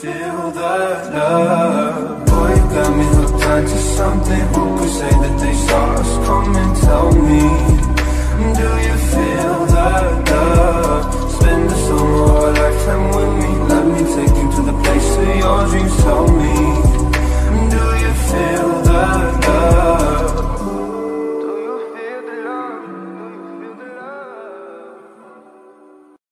feel that love? Boy, you got me hooked onto something Who could say that they saw us? Come and tell me Do you feel